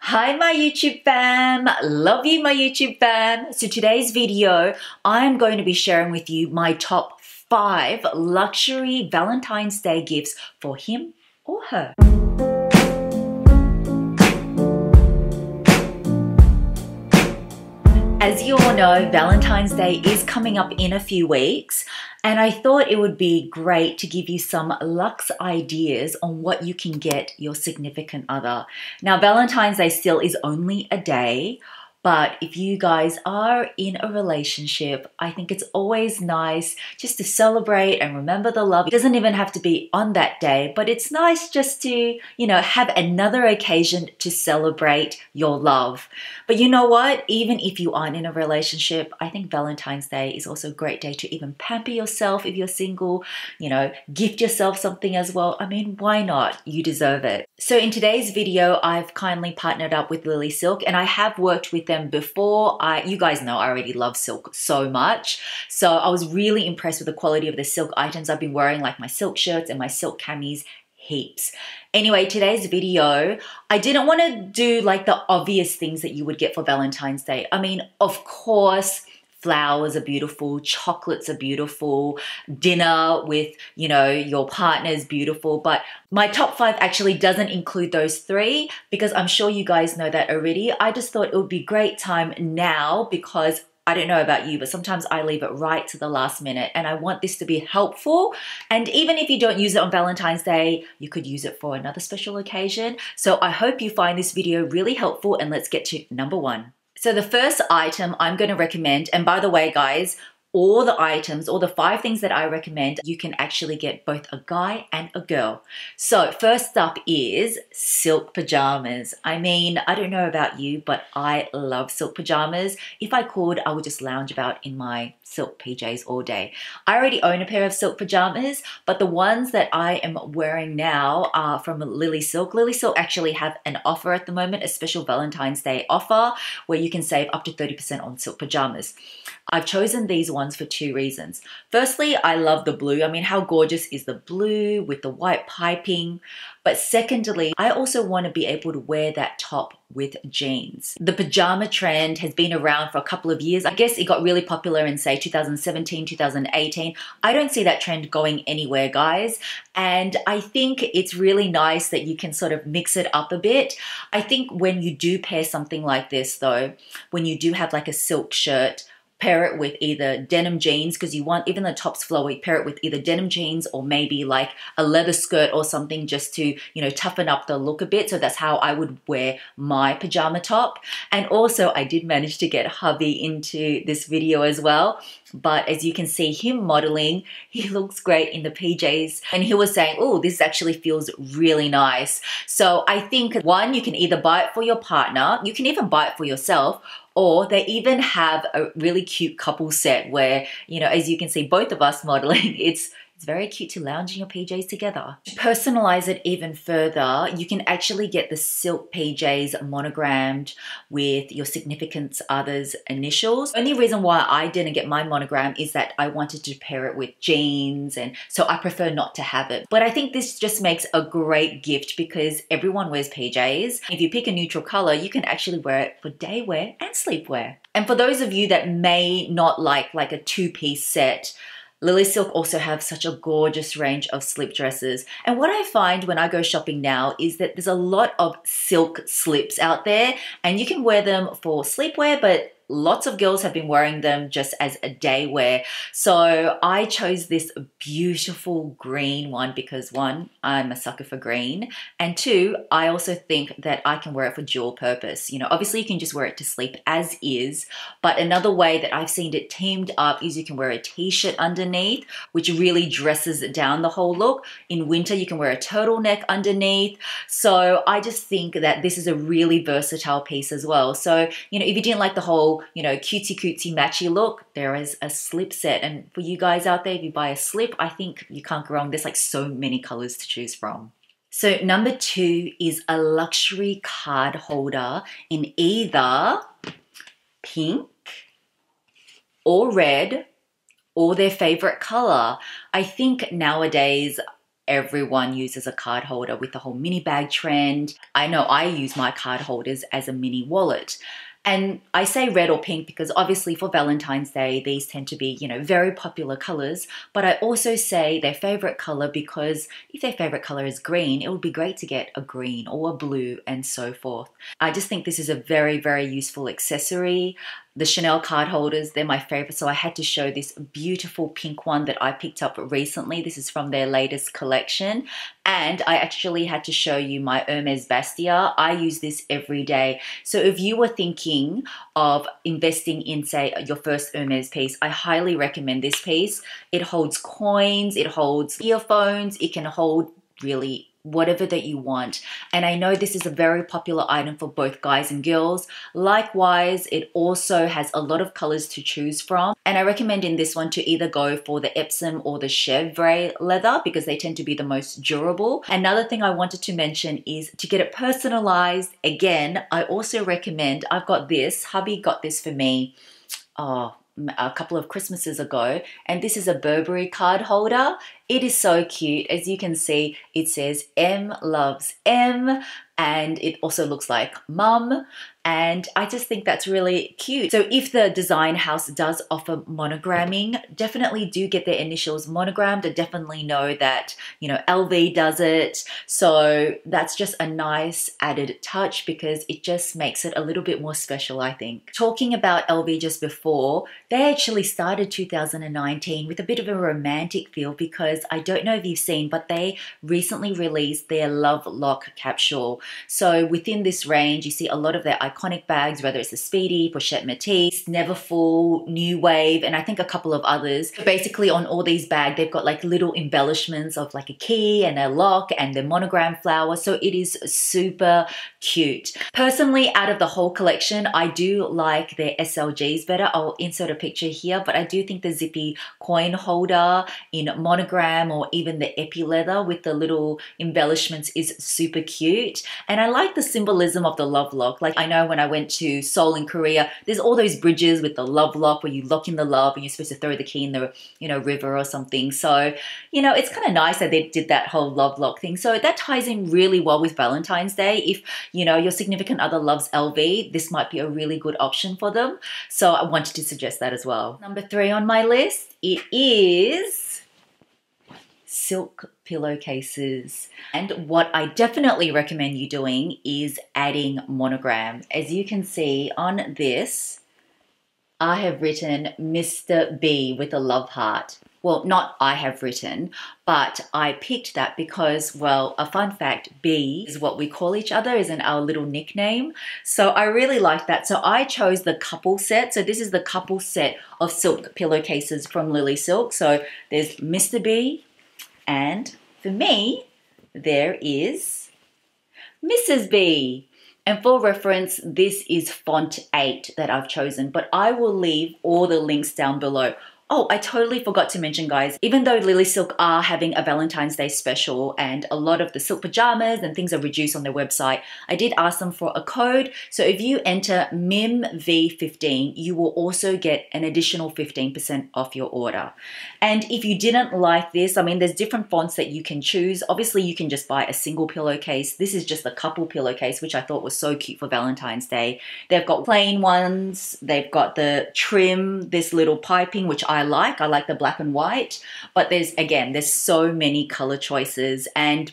Hi my YouTube fam, love you my YouTube fam. So today's video, I'm going to be sharing with you my top five luxury Valentine's Day gifts for him or her. As you all know, Valentine's Day is coming up in a few weeks, and I thought it would be great to give you some luxe ideas on what you can get your significant other. Now, Valentine's Day still is only a day, but if you guys are in a relationship, I think it's always nice just to celebrate and remember the love. It doesn't even have to be on that day, but it's nice just to, you know, have another occasion to celebrate your love. But you know what? Even if you aren't in a relationship, I think Valentine's Day is also a great day to even pamper yourself if you're single, you know, gift yourself something as well. I mean, why not? You deserve it. So in today's video, I've kindly partnered up with Lily Silk and I have worked with them before. I, you guys know I already love silk so much. So I was really impressed with the quality of the silk items I've been wearing, like my silk shirts and my silk camis heaps. Anyway, today's video, I didn't want to do like the obvious things that you would get for Valentine's Day. I mean, of course, flowers are beautiful, chocolates are beautiful, dinner with, you know, your partner is beautiful. But my top five actually doesn't include those three because I'm sure you guys know that already. I just thought it would be great time now because I don't know about you, but sometimes I leave it right to the last minute and I want this to be helpful. And even if you don't use it on Valentine's Day, you could use it for another special occasion. So I hope you find this video really helpful and let's get to number one. So the first item I'm going to recommend, and by the way, guys, all the items, all the five things that I recommend, you can actually get both a guy and a girl. So, first up is silk pajamas. I mean, I don't know about you, but I love silk pajamas. If I could, I would just lounge about in my silk PJs all day. I already own a pair of silk pajamas, but the ones that I am wearing now are from Lily Silk. Lily Silk actually have an offer at the moment, a special Valentine's Day offer where you can save up to 30% on silk pajamas. I've chosen these ones for two reasons. Firstly, I love the blue. I mean, how gorgeous is the blue with the white piping? But secondly, I also want to be able to wear that top with jeans. The pajama trend has been around for a couple of years. I guess it got really popular in say 2017, 2018. I don't see that trend going anywhere, guys. And I think it's really nice that you can sort of mix it up a bit. I think when you do pair something like this though, when you do have like a silk shirt, pair it with either denim jeans because you want even the tops flowy pair it with either denim jeans or maybe like a leather skirt or something just to you know toughen up the look a bit. So that's how I would wear my pajama top. And also I did manage to get hubby into this video as well but as you can see him modeling he looks great in the PJs and he was saying oh this actually feels really nice. So I think one you can either buy it for your partner you can even buy it for yourself or they even have a really cute couple set where, you know, as you can see, both of us modeling, it's it's very cute to lounge in your PJs together. To personalize it even further, you can actually get the silk PJs monogrammed with your significant other's initials. Only reason why I didn't get my monogram is that I wanted to pair it with jeans and so I prefer not to have it. But I think this just makes a great gift because everyone wears PJs. If you pick a neutral color, you can actually wear it for day wear and sleepwear. And for those of you that may not like like a two-piece set, Lily Silk also have such a gorgeous range of slip dresses. And what I find when I go shopping now is that there's a lot of silk slips out there and you can wear them for sleepwear, but Lots of girls have been wearing them just as a day wear. So I chose this beautiful green one because one, I'm a sucker for green. And two, I also think that I can wear it for dual purpose. You know, obviously you can just wear it to sleep as is, but another way that I've seen it teamed up is you can wear a t-shirt underneath, which really dresses down the whole look. In winter, you can wear a turtleneck underneath. So I just think that this is a really versatile piece as well. So, you know, if you didn't like the whole you know, cutesy cutesy matchy look, there is a slip set. And for you guys out there, if you buy a slip, I think you can't go wrong. There's like so many colors to choose from. So number two is a luxury card holder in either pink or red or their favorite color. I think nowadays everyone uses a card holder with the whole mini bag trend. I know I use my card holders as a mini wallet. And I say red or pink because obviously for Valentine's Day, these tend to be, you know, very popular colors. But I also say their favorite color because if their favorite color is green, it would be great to get a green or a blue and so forth. I just think this is a very, very useful accessory. The Chanel card holders, they're my favorite. So I had to show this beautiful pink one that I picked up recently. This is from their latest collection. And I actually had to show you my Hermes Bastia. I use this every day. So if you were thinking of investing in, say, your first Hermes piece, I highly recommend this piece. It holds coins, it holds earphones, it can hold really whatever that you want. And I know this is a very popular item for both guys and girls. Likewise, it also has a lot of colors to choose from. And I recommend in this one to either go for the Epsom or the chevre leather because they tend to be the most durable. Another thing I wanted to mention is to get it personalized. Again, I also recommend, I've got this, hubby got this for me. Oh, a couple of Christmases ago, and this is a Burberry card holder. It is so cute. As you can see, it says M loves M, and it also looks like mum. And I just think that's really cute. So if the design house does offer monogramming, definitely do get their initials monogrammed. I definitely know that, you know, LV does it. So that's just a nice added touch because it just makes it a little bit more special, I think. Talking about LV just before, they actually started 2019 with a bit of a romantic feel because I don't know if you've seen, but they recently released their Love Lock capsule. So within this range, you see a lot of their iconic bags, whether it's the Speedy, Pochette Métis, Neverfull, New Wave, and I think a couple of others. Basically on all these bags, they've got like little embellishments of like a key and a lock and the monogram flower. So it is super cute. Personally, out of the whole collection, I do like their SLGs better. I'll insert a picture here, but I do think the zippy coin holder in monogram or even the epi leather with the little embellishments is super cute. And I like the symbolism of the love lock. Like I know when I went to Seoul in Korea, there's all those bridges with the love lock where you lock in the love and you're supposed to throw the key in the, you know, river or something. So, you know, it's kind of nice that they did that whole love lock thing. So that ties in really well with Valentine's Day. If, you know, your significant other loves LV, this might be a really good option for them. So I wanted to suggest that as well. Number three on my list, it is silk pillowcases. And what I definitely recommend you doing is adding monogram. As you can see on this, I have written Mr. B with a love heart. Well, not I have written, but I picked that because, well, a fun fact, B is what we call each other, is in our little nickname. So I really like that. So I chose the couple set. So this is the couple set of silk pillowcases from Lily Silk. So there's Mr. B and for me, there is Mrs. B. And for reference, this is font 8 that I've chosen, but I will leave all the links down below. Oh, I totally forgot to mention, guys, even though Lily Silk are having a Valentine's Day special and a lot of the silk pajamas and things are reduced on their website, I did ask them for a code. So if you enter MIMV15, you will also get an additional 15% off your order. And if you didn't like this, I mean, there's different fonts that you can choose. Obviously, you can just buy a single pillowcase. This is just a couple pillowcase, which I thought was so cute for Valentine's Day. They've got plain ones. They've got the trim, this little piping, which I I like. I like the black and white, but there's again, there's so many color choices. And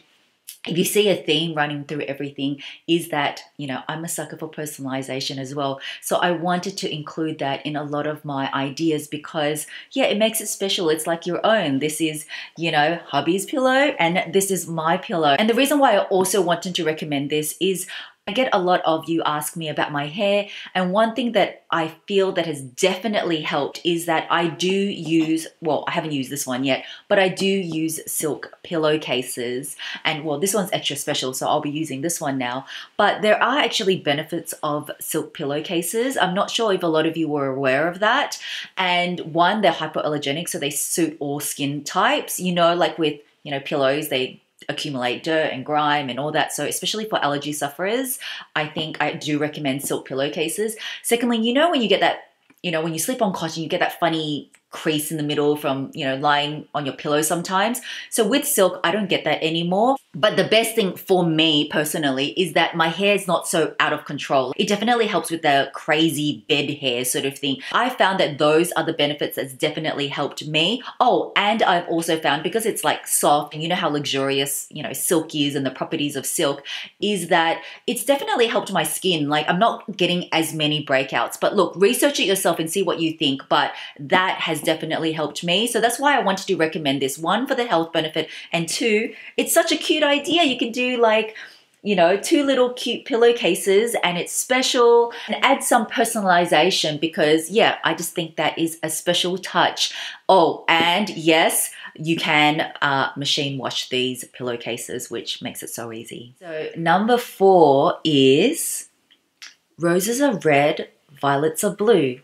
if you see a theme running through everything is that you know i'm a sucker for personalization as well. So i wanted to include that in a lot of my ideas because yeah it makes it special. It's like your own. This is you know hubby's pillow and this is my pillow. And the reason why i also wanted to recommend this is I get a lot of you ask me about my hair, and one thing that I feel that has definitely helped is that I do use, well, I haven't used this one yet, but I do use silk pillowcases. And well, this one's extra special, so I'll be using this one now. But there are actually benefits of silk pillowcases. I'm not sure if a lot of you were aware of that. And one, they're hypoallergenic, so they suit all skin types. You know, like with, you know, pillows, they accumulate dirt and grime and all that. So, especially for allergy sufferers, I think I do recommend silk pillowcases. Secondly, you know, when you get that, you know, when you sleep on cotton, you get that funny crease in the middle from, you know, lying on your pillow sometimes. So with silk, I don't get that anymore. But the best thing for me personally is that my hair is not so out of control. It definitely helps with the crazy bed hair sort of thing. I found that those are the benefits that's definitely helped me. Oh, and I've also found because it's like soft and you know how luxurious, you know, silk is and the properties of silk is that it's definitely helped my skin. Like I'm not getting as many breakouts. But look, research it yourself and see what you think. But that has definitely helped me. So that's why I wanted to recommend this. One, for the health benefit, and two, it's such a cute idea. You can do like, you know, two little cute pillowcases and it's special and add some personalization because, yeah, I just think that is a special touch. Oh, and yes, you can uh, machine wash these pillowcases, which makes it so easy. So, number four is roses are red, violets are blue.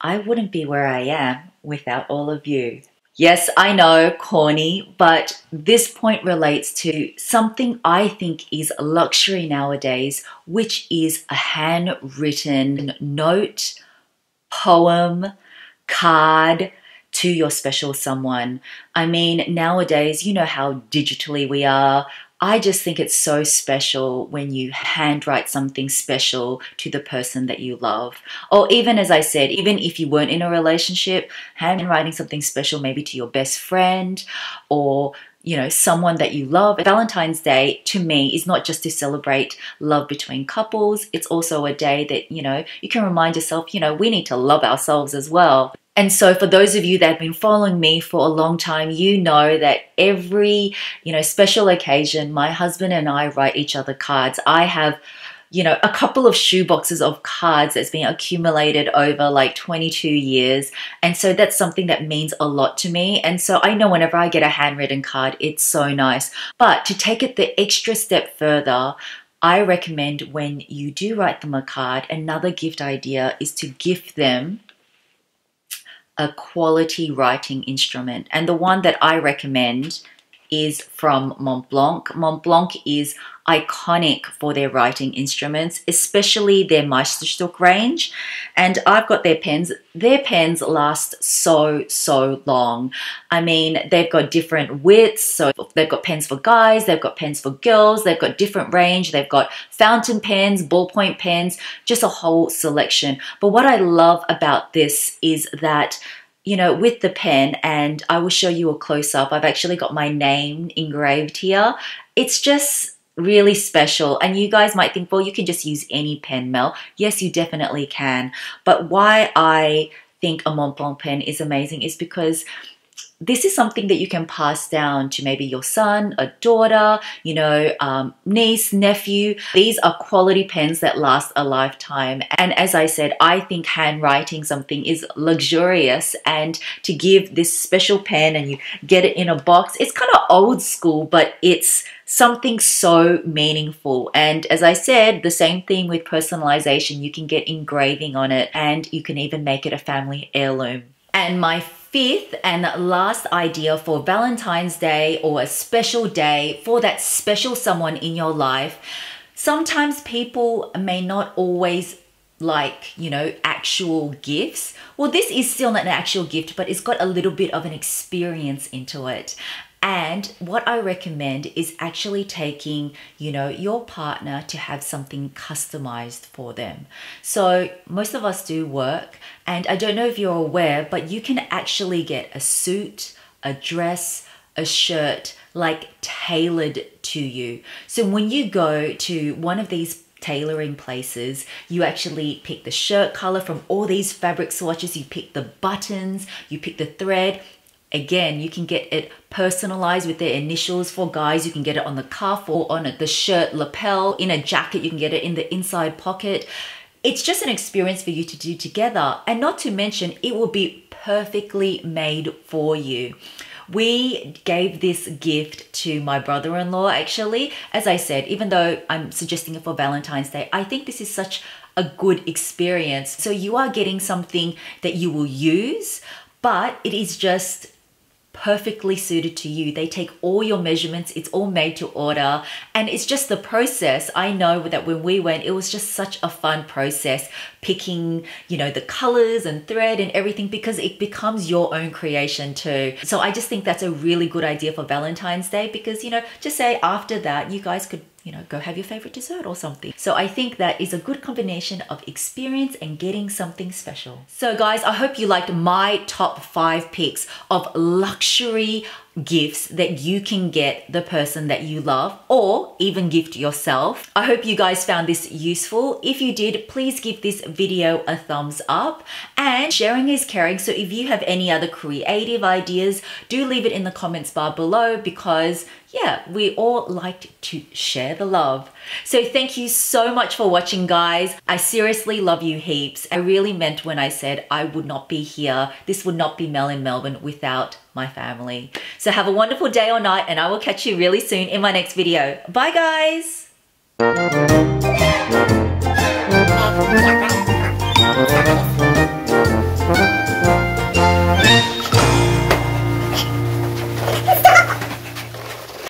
I wouldn't be where I am without all of you. Yes, I know, corny, but this point relates to something I think is luxury nowadays, which is a handwritten note, poem, card to your special someone. I mean, nowadays, you know how digitally we are. I just think it's so special when you handwrite something special to the person that you love. Or even as I said, even if you weren't in a relationship, handwriting something special maybe to your best friend or you know, someone that you love. Valentine's Day to me is not just to celebrate love between couples, it's also a day that, you know, you can remind yourself, you know, we need to love ourselves as well. And so for those of you that have been following me for a long time, you know that every, you know, special occasion, my husband and I write each other cards. I have you know, a couple of shoe boxes of cards that's been accumulated over like 22 years. And so that's something that means a lot to me. And so I know whenever I get a handwritten card, it's so nice. But to take it the extra step further, I recommend when you do write them a card, another gift idea is to gift them a quality writing instrument. And the one that I recommend is from Montblanc. Montblanc is iconic for their writing instruments, especially their Meisterstück range. And I've got their pens. Their pens last so, so long. I mean, they've got different widths. So they've got pens for guys, they've got pens for girls, they've got different range. They've got fountain pens, ballpoint pens, just a whole selection. But what I love about this is that you know, with the pen, and I will show you a close up. I've actually got my name engraved here. It's just really special. And you guys might think, well, you can just use any pen, Mel. Yes, you definitely can. But why I think a Montblanc pen is amazing is because this is something that you can pass down to maybe your son, a daughter, you know, um, niece, nephew. These are quality pens that last a lifetime. And as I said, I think handwriting something is luxurious. And to give this special pen and you get it in a box, it's kind of old school, but it's something so meaningful. And as I said, the same thing with personalization. You can get engraving on it and you can even make it a family heirloom. And my fifth and last idea for Valentine's Day or a special day for that special someone in your life. Sometimes people may not always like, you know, actual gifts. Well, this is still not an actual gift, but it's got a little bit of an experience into it. And what I recommend is actually taking, you know, your partner to have something customized for them. So most of us do work, and I don't know if you're aware, but you can actually get a suit, a dress, a shirt like tailored to you. So when you go to one of these tailoring places. You actually pick the shirt color from all these fabric swatches, you pick the buttons, you pick the thread, Again, you can get it personalized with their initials for guys. You can get it on the cuff or on the shirt lapel. In a jacket, you can get it in the inside pocket. It's just an experience for you to do together. And not to mention, it will be perfectly made for you. We gave this gift to my brother in law, actually. As I said, even though I'm suggesting it for Valentine's Day, I think this is such a good experience. So you are getting something that you will use, but it is just perfectly suited to you. They take all your measurements, it's all made to order, and it's just the process. I know that when we went, it was just such a fun process picking, you know, the colors and thread and everything because it becomes your own creation too. So I just think that's a really good idea for Valentine's Day because, you know, just say after that, you guys could you know, go have your favorite dessert or something. So I think that is a good combination of experience and getting something special. So guys, I hope you liked my top five picks of luxury gifts that you can get the person that you love or even gift yourself. I hope you guys found this useful. If you did, please give this video a thumbs up and sharing is caring. So if you have any other creative ideas, do leave it in the comments bar below because yeah, we all like to share the love. So thank you so much for watching guys. I seriously love you heaps. I really meant when I said I would not be here. This would not be Mel in Melbourne without my family. So have a wonderful day or night and I will catch you really soon in my next video. Bye guys!